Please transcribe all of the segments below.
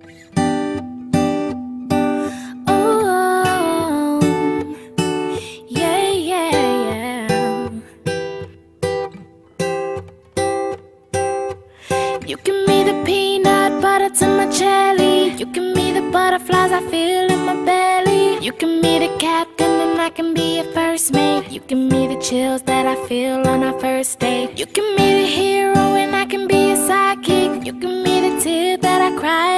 Oh, you give me the peanut butter to my jelly. You give me the butterflies I feel in my belly. You give me the captain and I can be your first mate. You give me the chills that I feel on our first date. You give me the hero and I can be your sidekick. You give me the tear that I cry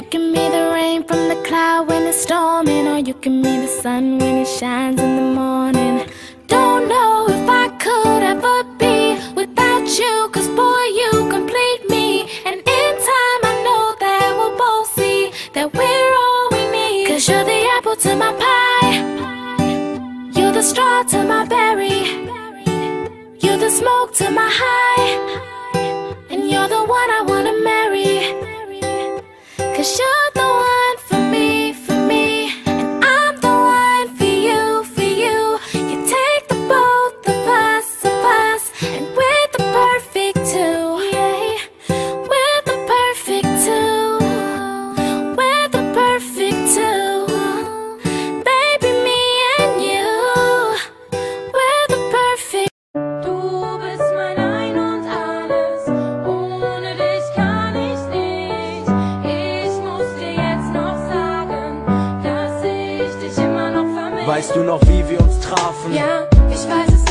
You give me the rain from the cloud when it's storming, or you give me the sun when it shines in the morning. Don't know if I could ever be without you, cause boy, you complete me. And in time, I know that we'll both see that we're all we need. Cause you're the apple to my pie, you're the straw to my berry, you're the smoke to my high, Weißt du noch, wie wir uns trafen? Ja, ich weiß es